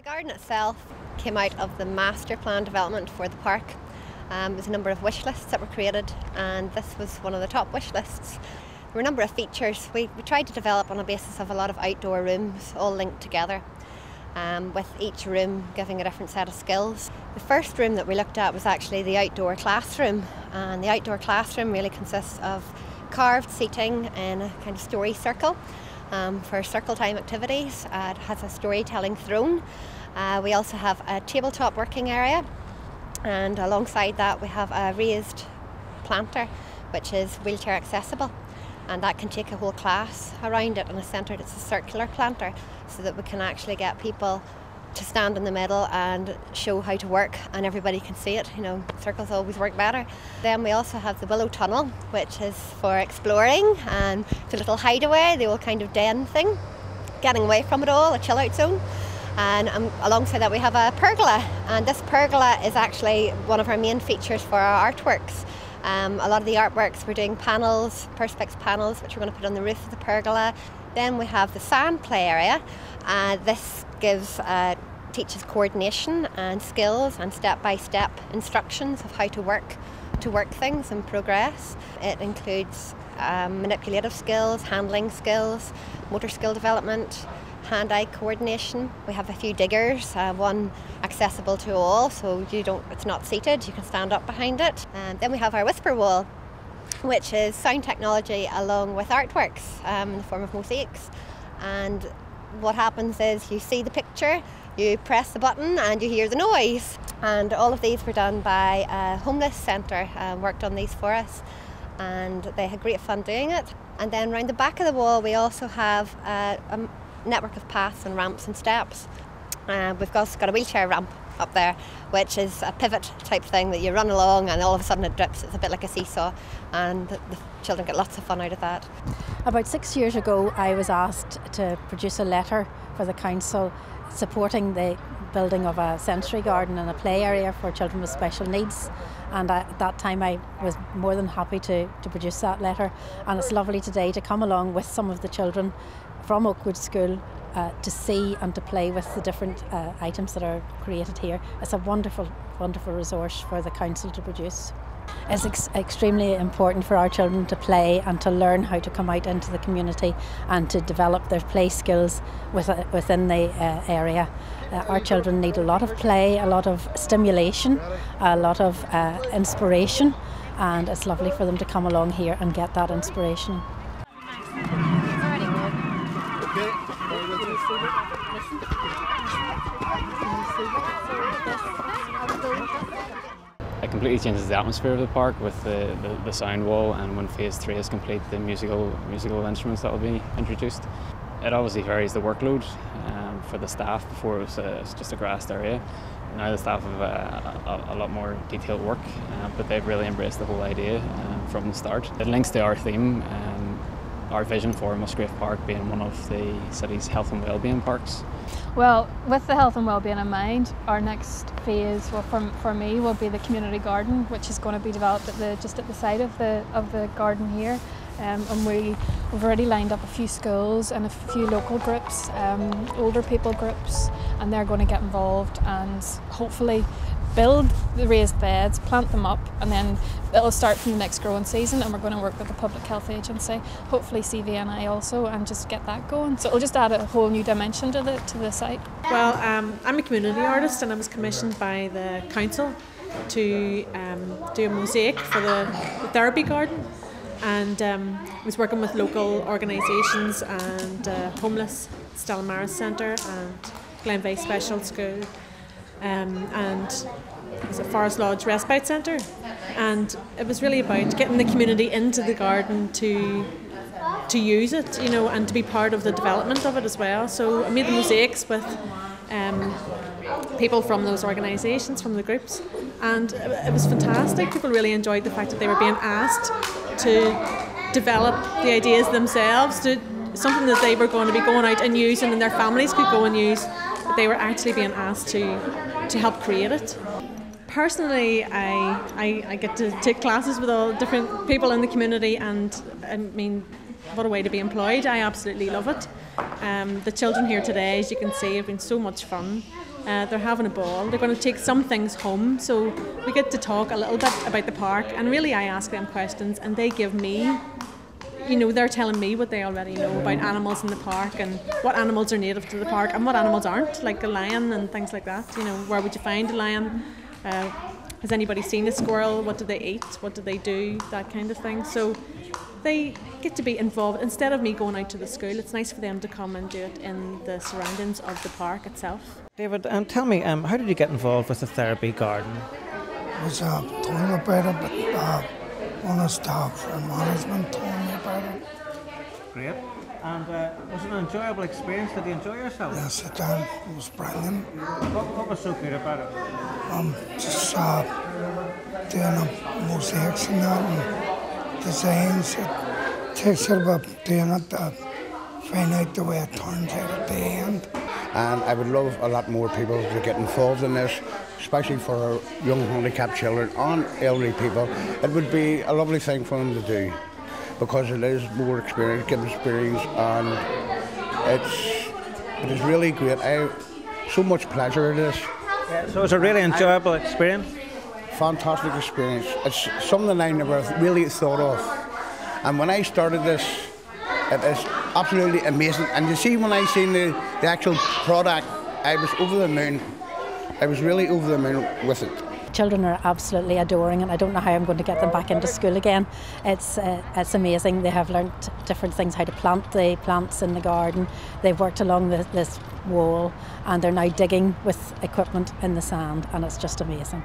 The garden itself came out of the master plan development for the park. Um, there's a number of wish lists that were created, and this was one of the top wish lists. There were a number of features. We, we tried to develop on a basis of a lot of outdoor rooms all linked together, um, with each room giving a different set of skills. The first room that we looked at was actually the outdoor classroom, and the outdoor classroom really consists of carved seating in a kind of story circle um, for circle time activities. Uh, it has a storytelling throne. Uh, we also have a tabletop working area, and alongside that, we have a raised planter which is wheelchair accessible. And that can take a whole class around it, and it's centred, it's a circular planter, so that we can actually get people to stand in the middle and show how to work and everybody can see it. You know, circles always work better. Then we also have the Willow Tunnel, which is for exploring and it's a little hideaway, the old kind of den thing, getting away from it all, a chill out zone. And um, alongside that, we have a pergola, and this pergola is actually one of our main features for our artworks. Um, a lot of the artworks, we're doing panels, Perspex panels, which we're going to put on the roof of the pergola. Then we have the sand play area. Uh, this gives uh, teaches coordination and skills and step-by-step instructions of how to work to work things and progress. It includes um, manipulative skills, handling skills, motor skill development, hand-eye coordination. We have a few diggers, uh, one accessible to all, so you don't it's not seated, you can stand up behind it. And then we have our whisper wall, which is sound technology along with artworks um, in the form of mosaics. And what happens is you see the picture, you press the button, and you hear the noise. And all of these were done by a homeless centre, um, worked on these for us, and they had great fun doing it. And then around the back of the wall, we also have uh, a network of paths and ramps and steps. Uh, we've also got a wheelchair ramp up there, which is a pivot type thing that you run along and all of a sudden it drips. It's a bit like a seesaw, and the children get lots of fun out of that. About six years ago, I was asked to produce a letter for the council supporting the building of a sensory garden and a play area for children with special needs. And I, at that time, I was more than happy to, to produce that letter. And it's lovely today to come along with some of the children from Oakwood School uh, to see and to play with the different uh, items that are created here. It's a wonderful, wonderful resource for the council to produce. It's ex extremely important for our children to play and to learn how to come out into the community and to develop their play skills uh, within the uh, area. Uh, our children need a lot of play, a lot of stimulation, a lot of uh, inspiration, and it's lovely for them to come along here and get that inspiration. Completely changes the atmosphere of the park with the, the, the sound wall and when phase three is complete the musical musical instruments that will be introduced. It obviously varies the workload um, for the staff before it was, uh, it was, just a grassed area. Now the staff have uh, a, a, lot more detailed work uh, but they've really embraced the whole idea uh, from the start. It links to our theme um, our vision for Musgrave Park being one of the city's health and wellbeing parks. Well, with the health and wellbeing in mind, our next phase, well, for, for me, will be the community garden, which is going to be developed at the just at the side of the of the garden here. Um, and we, we've already lined up a few schools and a few local groups, um, older people groups, and they're going to get involved and hopefully build the raised beds, plant them up, and then it'll start from the next growing season. And we're going to work with the Public Health Agency, hopefully CVNI also, and just get that going. So it'll just add a whole new dimension to the to the site. Well, um, I'm a community artist, and I was commissioned by the council to um, do a mosaic for the, the therapy garden. And um, I was working with local organisations and uh, homeless Stella Maris Centre and Glenveagh Special School um, and it was a Forest Lodge Respite Centre. And it was really about getting the community into the garden to to use it, you know, and to be part of the development of it as well. So I made the mosaics with um, people from those organisations, from the groups, and it was fantastic. People really enjoyed the fact that they were being asked to develop the ideas themselves, to something that they were going to be going out and using, and their families could go and use. They were actually being asked to to help create it. Personally, I, I, I get to take classes with all different people in the community, and I mean, what a way to be employed. I absolutely love it. Um, the children here today, as you can see, have been so much fun. Uh, they're having a ball. They're going to take some things home. So we get to talk a little bit about the park. And really, I ask them questions and they give me, you know, they're telling me what they already know about animals in the park and what animals are native to the park and what animals aren't, like a lion and things like that. You know, where would you find a lion? Uh, has anybody seen a squirrel? What do they eat? What do they do? That kind of thing. So they get to be involved. Instead of me going out to the school, it's nice for them to come and do it in the surroundings of the park itself. David, um, tell me, um, how did you get involved with the therapy garden? I was uh, told about it, but uh, one of staff from management told me about it. Great. And uh, was it an enjoyable experience? Did you enjoy yourself? Yes, it, did. it was brilliant. What, what was so good about it? Um, just uh, doing the mosaics and that and designs. It takes a bit doing it to find out the way it turns out at the end. And I would love a lot more people to get involved in this, especially for young handicapped children and elderly people. It would be a lovely thing for them to do because it is more experience, gives experience, and it's it is really great. I so much pleasure in this. Yeah, so it was a really enjoyable experience. Fantastic experience. It's something I never really thought of. And when I started this, it is absolutely amazing. And you see, when I seen the, the actual product, I was over the moon. I was really over the moon with it. Children are absolutely adoring, and I don't know how I'm going to get them back into school again. It's uh, it's amazing. They have learnt different things, how to plant the plants in the garden. They've worked along the, this wall, and they're now digging with equipment in the sand, and it's just amazing.